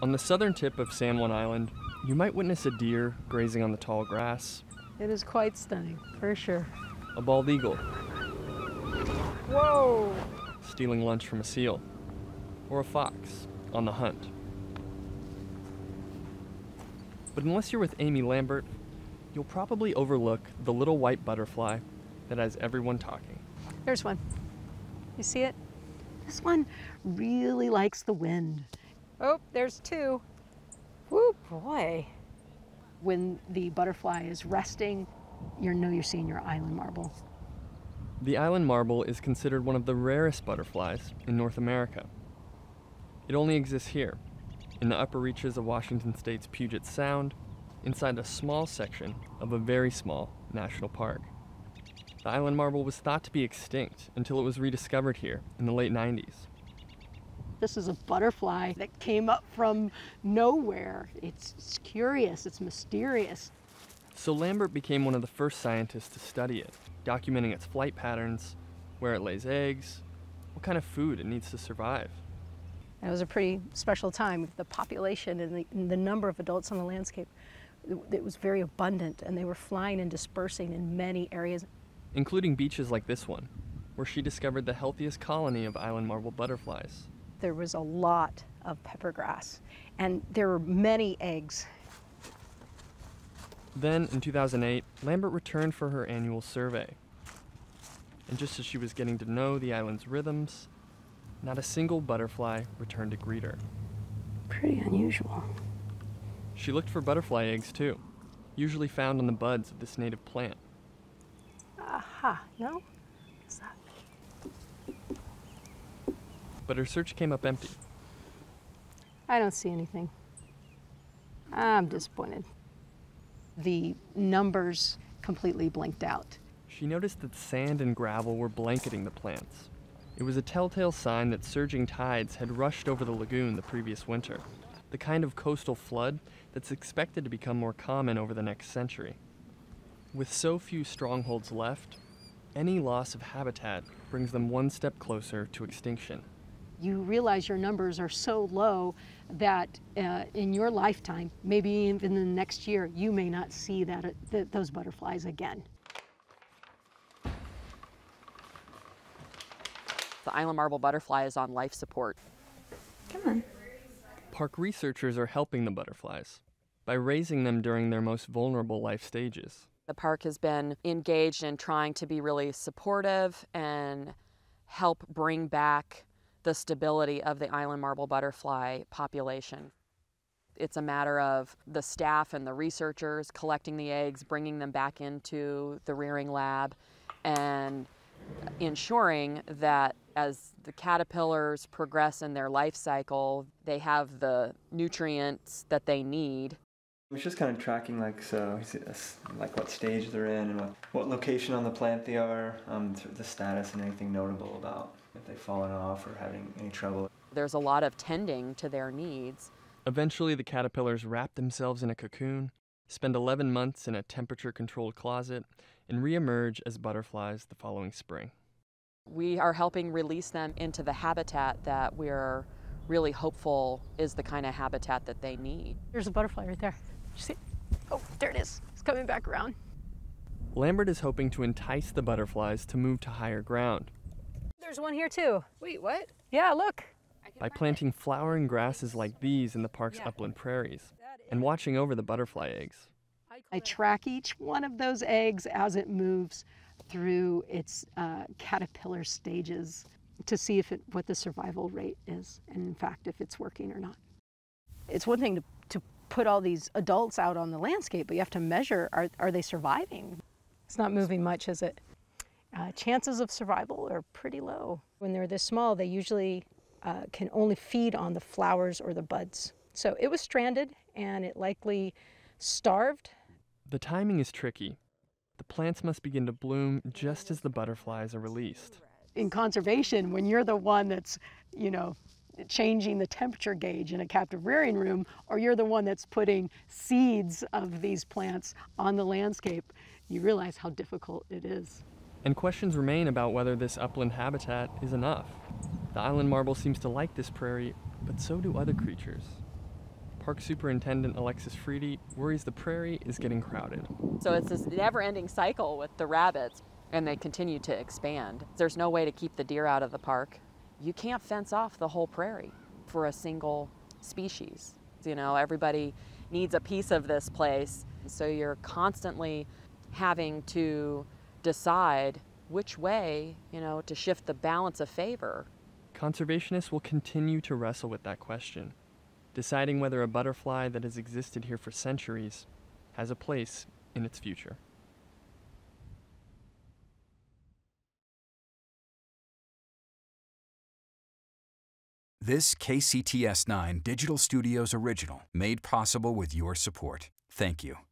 On the southern tip of San Juan Island, you might witness a deer grazing on the tall grass, It is quite stunning, for sure. a bald eagle Whoa! stealing lunch from a seal, or a fox on the hunt. But unless you're with Amy Lambert, you'll probably overlook the little white butterfly that has everyone talking. There's one. You see it? This one really likes the wind. Oh, there's two. Whoo, boy. When the butterfly is resting, you know you're seeing your island marble. The island marble is considered one of the rarest butterflies in North America. It only exists here, in the upper reaches of Washington state's Puget Sound, inside a small section of a very small national park. The island marble was thought to be extinct until it was rediscovered here in the late 90s. This is a butterfly that came up from nowhere. It's, it's curious, it's mysterious. So Lambert became one of the first scientists to study it, documenting its flight patterns, where it lays eggs, what kind of food it needs to survive. It was a pretty special time. The population and the, and the number of adults on the landscape, it, it was very abundant, and they were flying and dispersing in many areas. including beaches like this one, where she discovered the healthiest colony of island marble butterflies. There was a lot of peppergrass, and there were many eggs. Then, in 2008, Lambert returned for her annual survey. And just as she was getting to know the island's rhythms, not a single butterfly returned to greet her. Pretty unusual. She looked for butterfly eggs too, usually found on the buds of this native plant. Aha, no? What's that? But her search came up empty. I don't see anything. I'm disappointed. The numbers completely blinked out. She noticed that sand and gravel were blanketing the plants. It was a telltale sign that surging tides had rushed over the lagoon the previous winter, the kind of coastal flood that's expected to become more common over the next century. With so few strongholds left, any loss of habitat brings them one step closer to extinction. You realize your numbers are so low that uh, in your lifetime, maybe even in the next year, you may not see that, uh, th- those butterflies again. The island marble butterfly is on life support. Come on. Park researchers are helping the butterflies by raising them during their most vulnerable life stages. The park has been engaged in trying to be really supportive and help bring back the stability of the island marble butterfly population. It's a matter of the staff and the researchers collecting the eggs, bringing them back into the rearing lab, and ensuring that as the caterpillars progress in their life cycle, they have the nutrients that they need It's just kind of tracking like so, like what stage they're in and what, what location on the plant they are, um, the status and anything notable about if they've fallen off or having any trouble. There's a lot of tending to their needs. Eventually, the caterpillars wrap themselves in a cocoon, spend 11 months in a temperature controlled closet, and reemerge as butterflies the following spring. We are helping release them into the habitat that we're really hopeful is the kind of habitat that they need. There's a butterfly right there. You see? Oh, there it is. It's coming back around. Lambert is hoping to entice the butterflies to move to higher ground There's one here too. Wait, what? Yeah, look. by planting flowering grasses like these in the park's upland prairies and watching over the butterfly eggs. I track each one of those eggs as it moves through its uh, caterpillar stages to see if it, what the survival rate is, and in fact, if it's working or not. It's one thing to, to put all these adults out on the landscape, but you have to measure are, are they surviving? It's not moving much, is it? Uh, chances of survival are pretty low. When they're this small, they usually uh, can only feed on the flowers or the buds. So it was stranded and it likely starved. The timing is tricky. The plants must begin to bloom just as the butterflies are released. In conservation, when you're the one that's, you know, changing the temperature gauge in a captive rearing room, or you're the one that's putting seeds of these plants on the landscape, you realize how difficult it is. And questions remain about whether this upland habitat is enough. The island marble seems to like this prairie, but so do other creatures. Park Superintendent Elexis Fredy worries the prairie is getting crowded. So it's this never ending cycle with the rabbits, and they continue to expand. There's no way to keep the deer out of the park. You can't fence off the whole prairie for a single species. You know, everybody needs a piece of this place. So you're constantly having to decide which way, you know, to shift the balance of favor. Conservationists will continue to wrestle with that question, deciding whether a butterfly that has existed here for centuries has a place in its future. This KCTS 9 Digital Studios original made possible with your support. Thank you.